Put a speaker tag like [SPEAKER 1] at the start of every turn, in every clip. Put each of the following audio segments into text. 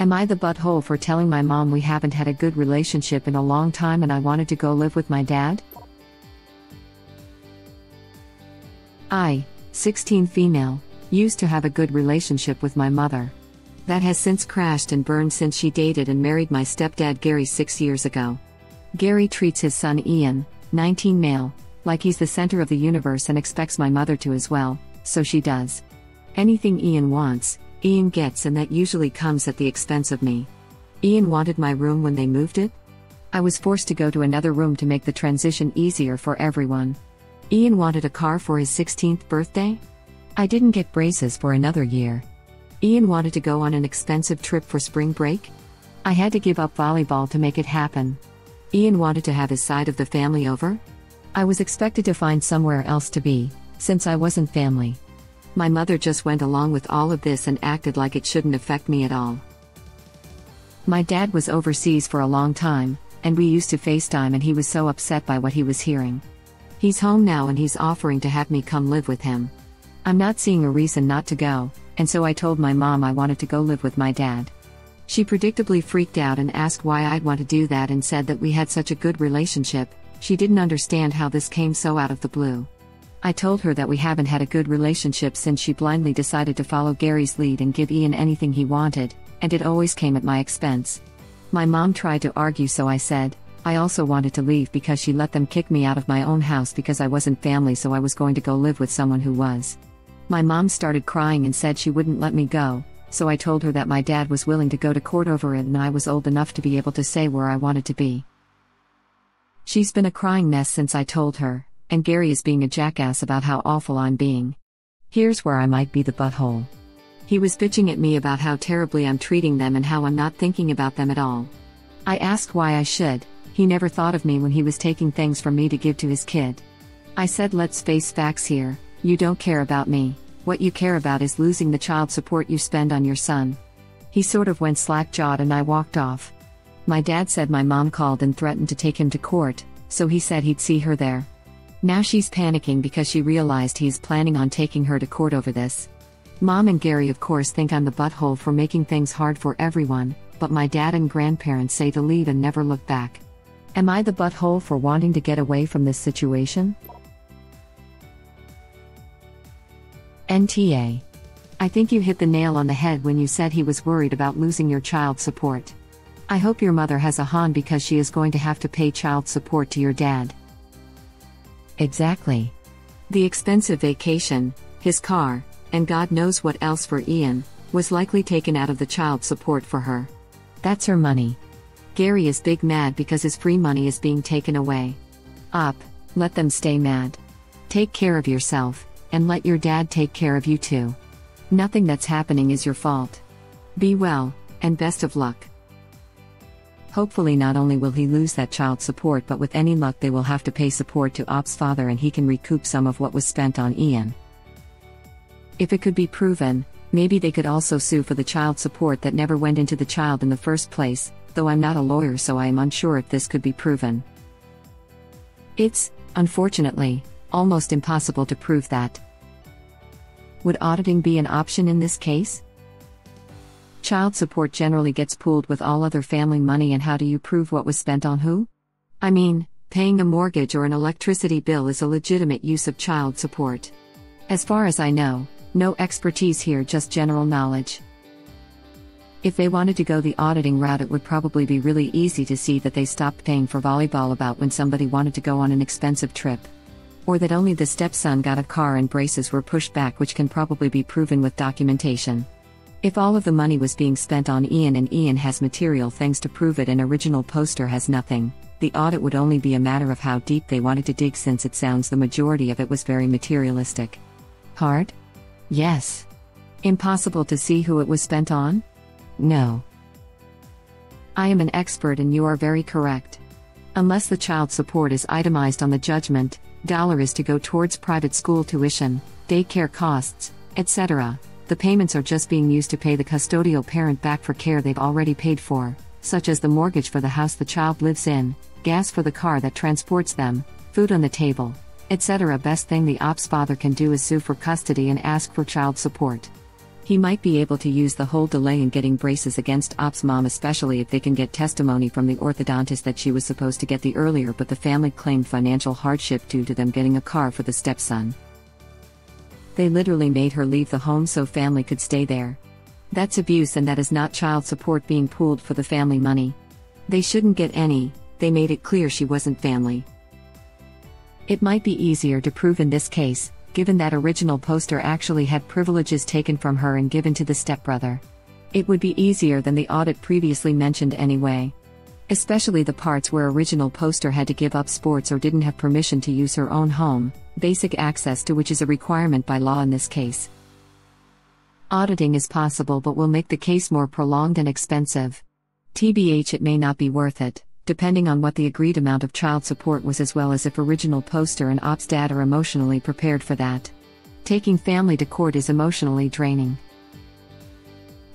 [SPEAKER 1] Am I the butthole for telling my mom we haven't had a good relationship in a long time and I wanted to go live with my dad? I, 16 female, used to have a good relationship with my mother. That has since crashed and burned since she dated and married my stepdad Gary six years ago. Gary treats his son Ian, 19 male, like he's the center of the universe and expects my mother to as well, so she does. Anything Ian wants, Ian gets, and that usually comes at the expense of me. Ian wanted my room when they moved it. I was forced to go to another room to make the transition easier for everyone. Ian wanted a car for his 16th birthday. I didn't get braces for another year. Ian wanted to go on an expensive trip for spring break. I had to give up volleyball to make it happen. Ian wanted to have his side of the family over. I was expected to find somewhere else to be, since I wasn't family. My mother just went along with all of this and acted like it shouldn't affect me at all. My dad was overseas for a long time, and we used to FaceTime, and he was so upset by what he was hearing. He's home now and he's offering to have me come live with him. I'm not seeing a reason not to go, and so I told my mom I wanted to go live with my dad. She predictably freaked out and asked why I'd want to do that and said that we had such a good relationship, she didn't understand how this came so out of the blue. I told her that we haven't had a good relationship since she blindly decided to follow Gary's lead and give Ian anything he wanted, and it always came at my expense. My mom tried to argue, so I said, I also wanted to leave because she let them kick me out of my own house because I wasn't family, so I was going to go live with someone who was. My mom started crying and said she wouldn't let me go, so I told her that my dad was willing to go to court over it and I was old enough to be able to say where I wanted to be. She's been a crying mess since I told her, and Gary is being a jackass about how awful I'm being. Here's where I might be the butthole. He was bitching at me about how terribly I'm treating them and how I'm not thinking about them at all. I asked why I should, he never thought of me when he was taking things from me to give to his kid. I said, let's face facts here you don't care about me, what you care about is losing the child support you spend on your son. He sort of went slack jawed and I walked off. My dad said my mom called and threatened to take him to court, so he said he'd see her there. Now she's panicking because she realized he's planning on taking her to court over this. Mom and Gary, of course, think I'm the butthole for making things hard for everyone, but my dad and grandparents say to leave and never look back. Am I the butthole for wanting to get away from this situation? NTA. I think you hit the nail on the head when you said he was worried about losing your child support. I hope your mother has a Han because she is going to have to pay child support to your dad. Exactly. The expensive vacation, his car, and God knows what else for Ian, was likely taken out of the child support for her. That's her money. Gary is big mad because his free money is being taken away. Up, let them stay mad. Take care of yourself, and let your dad take care of you too. Nothing that's happening is your fault. Be well, and best of luck. Hopefully, not only will he lose that child support, but with any luck, they will have to pay support to Op's father and he can recoup some of what was spent on Ian. If it could be proven, maybe they could also sue for the child support that never went into the child in the first place, though I'm not a lawyer so I am unsure if this could be proven. It's, unfortunately, almost impossible to prove that. Would auditing be an option in this case? Child support generally gets pooled with all other family money, and how do you prove what was spent on who? I mean, paying a mortgage or an electricity bill is a legitimate use of child support. As far as I know, no expertise here, just general knowledge. If they wanted to go the auditing route, it would probably be really easy to see that they stopped paying for volleyball about when somebody wanted to go on an expensive trip. Or that only the stepson got a car and braces were pushed back, which can probably be proven with documentation. If all of the money was being spent on Ian and Ian has material things to prove it and original poster has nothing, the audit would only be a matter of how deep they wanted to dig since it sounds the majority of it was very materialistic. Hard? Yes. Impossible to see who it was spent on? No. I am an expert and you are very correct. Unless the child support is itemized on the judgment, dollar is to go towards private school tuition, daycare costs, etc. The payments are just being used to pay the custodial parent back for care they've already paid for, such as the mortgage for the house the child lives in, gas for the car that transports them, food on the table, etc. Best thing the op's father can do is sue for custody and ask for child support. He might be able to use the whole delay in getting braces against Op's mom, especially if they can get testimony from the orthodontist that she was supposed to get the earlier, but the family claimed financial hardship due to them getting a car for the stepson. They literally made her leave the home so family could stay there. That's abuse and that is not child support being pooled for the family money. They shouldn't get any, they made it clear she wasn't family. It might be easier to prove in this case, given that original poster actually had privileges taken from her and given to the stepbrother. It would be easier than the audit previously mentioned anyway. Especially the parts where original poster had to give up sports or didn't have permission to use her own home, basic access to which is a requirement by law in this case. Auditing is possible but will make the case more prolonged and expensive. TBH, it may not be worth it depending on what the agreed amount of child support was, as well as if original poster and ops dad are emotionally prepared for that. Taking family to court is emotionally draining.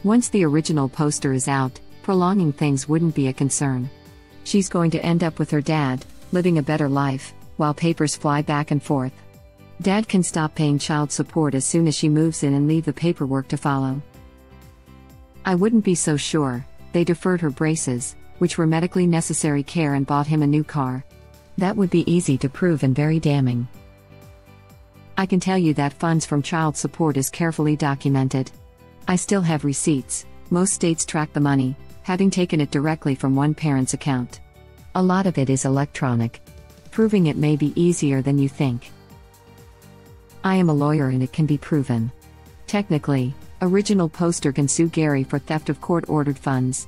[SPEAKER 1] Once the original poster is out, prolonging things wouldn't be a concern. She's going to end up with her dad, living a better life, while papers fly back and forth. Dad can stop paying child support as soon as she moves in and leave the paperwork to follow. I wouldn't be so sure, they deferred her braces, which were medically necessary care and bought him a new car. That would be easy to prove and very damning. I can tell you that funds from child support is carefully documented. I still have receipts, most states track the money, having taken it directly from one parent's account. A lot of it is electronic. Proving it may be easier than you think. I am a lawyer and it can be proven. Technically, original poster can sue Gary for theft of court ordered funds.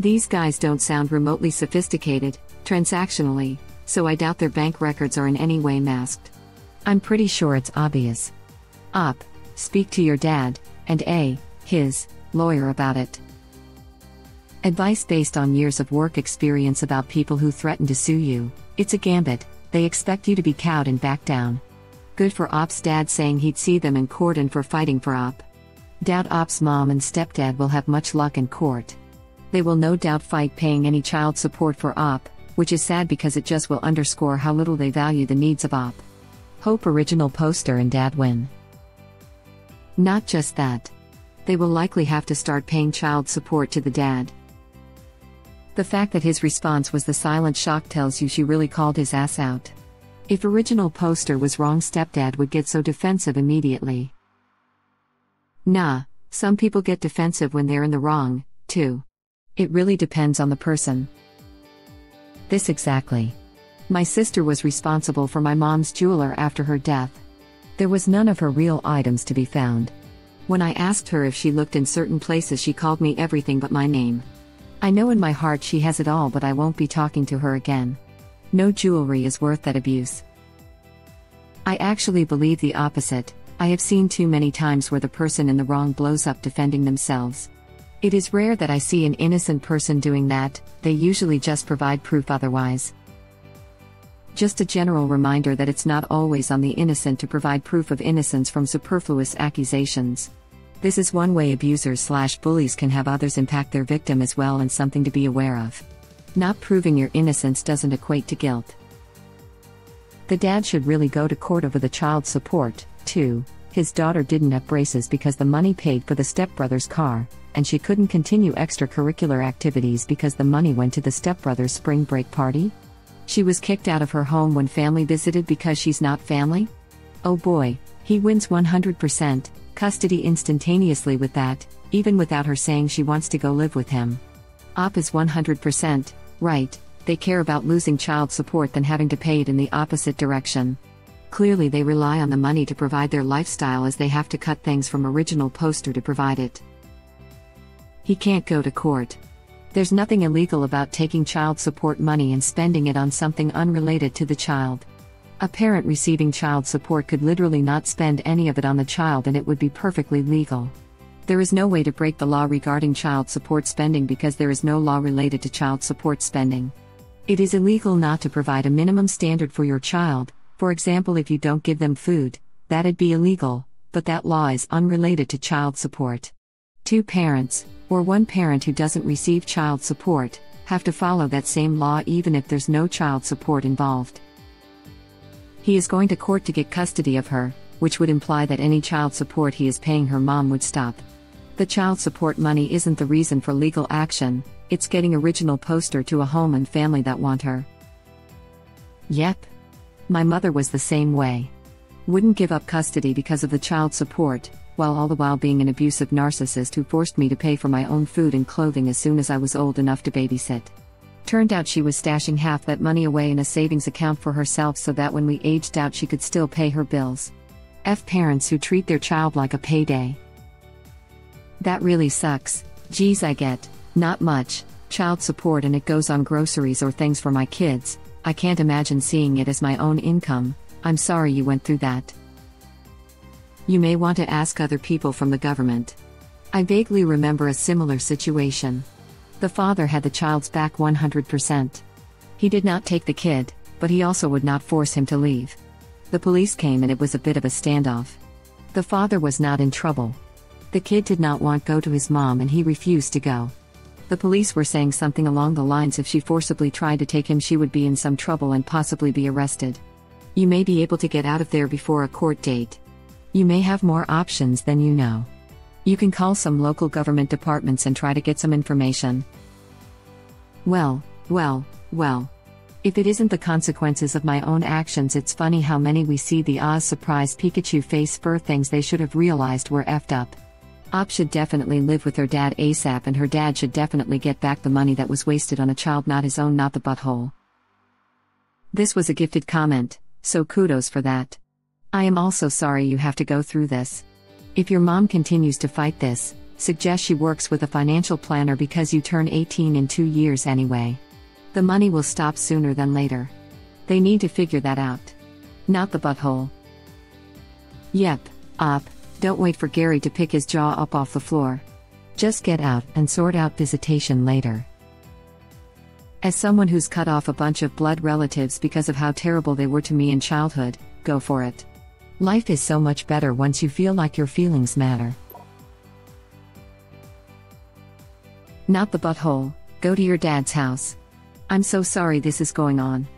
[SPEAKER 1] These guys don't sound remotely sophisticated, transactionally, so I doubt their bank records are in any way masked. I'm pretty sure it's obvious. Op, speak to your dad, and A, his, lawyer about it. Advice based on years of work experience about people who threaten to sue you. It's a gambit, they expect you to be cowed and back down. Good for Op's dad saying he'd see them in court and for fighting for Op. Doubt Op's mom and stepdad will have much luck in court they will no doubt fight paying any child support for OP, which is sad because it just will underscore how little they value the needs of OP. Hope original poster and dad win. Not just that. They will likely have to start paying child support to the dad. The fact that his response was the silent shock tells you she really called his ass out. If original poster was wrong, stepdad would get so defensive immediately. Nah, some people get defensive when they're in the wrong, too. It really depends on the person. This exactly. My sister was responsible for my mom's jeweler after her death. There was none of her real items to be found. When I asked her if she looked in certain places, she called me everything but my name. I know in my heart she has it all, but I won't be talking to her again. No jewelry is worth that abuse. I actually believe the opposite. I have seen too many times where the person in the wrong blows up defending themselves. It is rare that I see an innocent person doing that, they usually just provide proof otherwise. Just a general reminder that it's not always on the innocent to provide proof of innocence from superfluous accusations. This is one way abusers slash bullies can have others impact their victim as well and something to be aware of. Not proving your innocence doesn't equate to guilt. The dad should really go to court over the child support, too. His daughter didn't have braces because the money paid for the stepbrother's car, and she couldn't continue extracurricular activities because the money went to the stepbrother's spring break party? She was kicked out of her home when family visited because she's not family? Oh boy, he wins 100%, custody instantaneously with that, even without her saying she wants to go live with him. Op is 100%, right, they care about losing child support than having to pay it in the opposite direction. Clearly, they rely on the money to provide their lifestyle as they have to cut things from original poster to provide it. He can't go to court. There's nothing illegal about taking child support money and spending it on something unrelated to the child. A parent receiving child support could literally not spend any of it on the child and it would be perfectly legal. There is no way to break the law regarding child support spending because there is no law related to child support spending. It is illegal not to provide a minimum standard for your child, for example, if you don't give them food, that'd be illegal, but that law is unrelated to child support. Two parents, or one parent who doesn't receive child support, have to follow that same law even if there's no child support involved. He is going to court to get custody of her, which would imply that any child support he is paying her mom would stop. The child support money isn't the reason for legal action, it's getting original poster to a home and family that want her. Yep. My mother was the same way. Wouldn't give up custody because of the child support, while all the while being an abusive narcissist who forced me to pay for my own food and clothing as soon as I was old enough to babysit. Turned out she was stashing half that money away in a savings account for herself so that when we aged out she could still pay her bills. F parents who treat their child like a payday. That really sucks. Geez, I get not much child support and it goes on groceries or things for my kids. I can't imagine seeing it as my own income. I'm sorry you went through that. You may want to ask other people from the government. I vaguely remember a similar situation. The father had the child's back 100%. He did not take the kid, but he also would not force him to leave. The police came and it was a bit of a standoff. The father was not in trouble. The kid did not want to go to his mom and he refused to go. The police were saying something along the lines if she forcibly tried to take him she would be in some trouble and possibly be arrested. You may be able to get out of there before a court date. You may have more options than you know. You can call some local government departments and try to get some information. Well, well, well. If it isn't the consequences of my own actions, it's funny how many we see the Oz surprise Pikachu face fur things they should have realized were effed up. Op should definitely live with her dad ASAP, and her dad should definitely get back the money that was wasted on a child not his own, not the butthole. This was a gifted comment, so kudos for that. I am also sorry you have to go through this. If your mom continues to fight this, suggest she works with a financial planner because you turn 18 in two years anyway. The money will stop sooner than later. They need to figure that out. Not the butthole. Yep, op, don't wait for Gary to pick his jaw up off the floor. Just get out and sort out visitation later. As someone who's cut off a bunch of blood relatives because of how terrible they were to me in childhood, go for it. Life is so much better once you feel like your feelings matter. Not the butthole, go to your dad's house. I'm so sorry this is going on.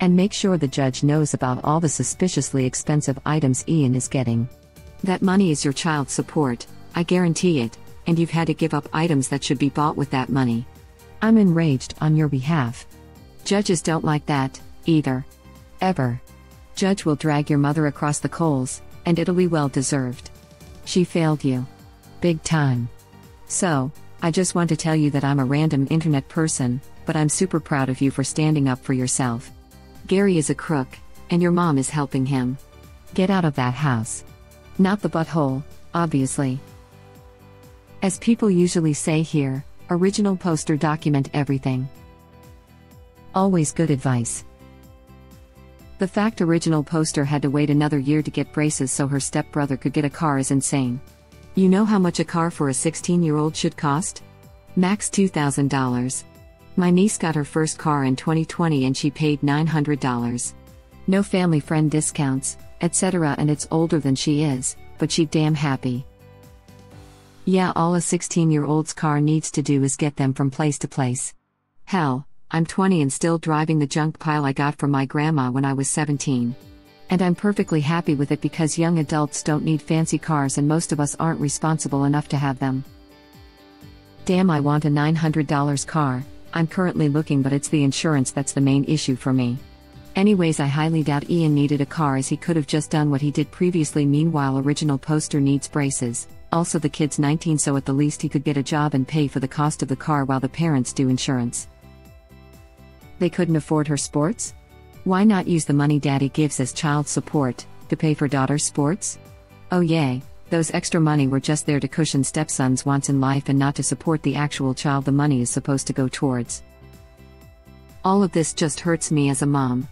[SPEAKER 1] And make sure the judge knows about all the suspiciously expensive items Ian is getting. That money is your child's support, I guarantee it, and you've had to give up items that should be bought with that money. I'm enraged on your behalf. Judges don't like that, either. Ever. Judge will drag your mother across the coals, and it'll be well deserved. She failed you. Big time. So, I just want to tell you that I'm a random internet person, but I'm super proud of you for standing up for yourself. Gary is a crook, and your mom is helping him. Get out of that house. Not the butthole, obviously. As people usually say here, original poster document everything. Always good advice. The fact original poster had to wait another year to get braces so her stepbrother could get a car is insane. You know how much a car for a 16 year old should cost? Max $2,000. My niece got her first car in 2020 and she paid $900. No family friend discounts, etc., and it's older than she is, but she damn happy. Yeah, all a 16 year old's car needs to do is get them from place to place. Hell, I'm 20 and still driving the junk pile I got from my grandma when I was 17. And I'm perfectly happy with it because young adults don't need fancy cars and most of us aren't responsible enough to have them. Damn, I want a $900 car. I'm currently looking, but it's the insurance that's the main issue for me. Anyways, I highly doubt Ian needed a car as he could have just done what he did previously. Meanwhile, original poster needs braces. Also, the kid's 19, so at the least he could get a job and pay for the cost of the car while the parents do insurance. They couldn't afford her sports? Why not use the money daddy gives as child support to pay for daughter's sports? Oh, yay, those extra money were just there to cushion stepson's wants in life and not to support the actual child the money is supposed to go towards. All of this just hurts me as a mom.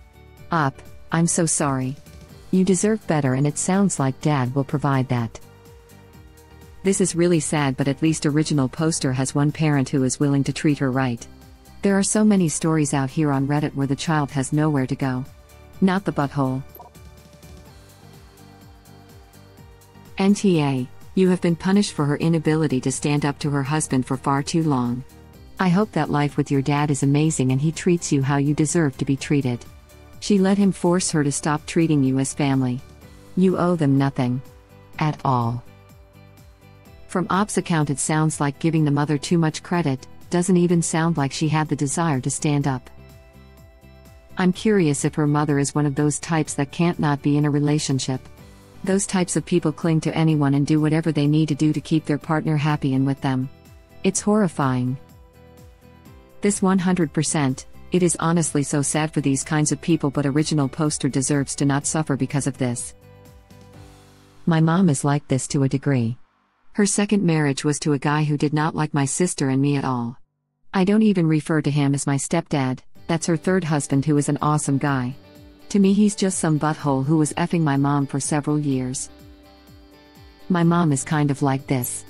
[SPEAKER 1] Up, I'm so sorry. You deserve better, and it sounds like dad will provide that. This is really sad, but at least Original Poster has one parent who is willing to treat her right. There are so many stories out here on Reddit where the child has nowhere to go. Not the butthole. NTA, you have been punished for her inability to stand up to her husband for far too long. I hope that life with your dad is amazing and he treats you how you deserve to be treated. She let him force her to stop treating you as family. You owe them nothing. At all. From Op's account, it sounds like giving the mother too much credit, doesn't even sound like she had the desire to stand up. I'm curious if her mother is one of those types that can't not be in a relationship. Those types of people cling to anyone and do whatever they need to do to keep their partner happy and with them. It's horrifying. This 100%, it is honestly so sad for these kinds of people, but original poster deserves to not suffer because of this. My mom is like this to a degree. Her second marriage was to a guy who did not like my sister and me at all. I don't even refer to him as my stepdad, that's her third husband who is an awesome guy. To me, he's just some butthole who was effing my mom for several years. My mom is kind of like this.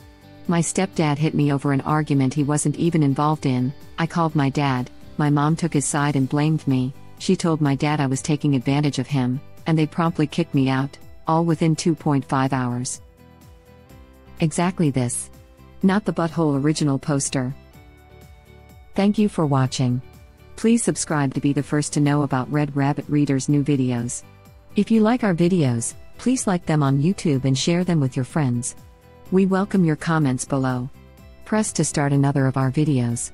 [SPEAKER 1] My stepdad hit me over an argument he wasn't even involved in. I called my dad, my mom took his side and blamed me. She told my dad I was taking advantage of him, and they promptly kicked me out, all within 2.5 hours. Exactly this. Not the butthole original poster. Thank you for watching. Please subscribe to be the first to know about Red Rabbit Reader's new videos. If you like our videos, please like them on YouTube and share them with your friends. We welcome your comments below. Press to start another of our videos.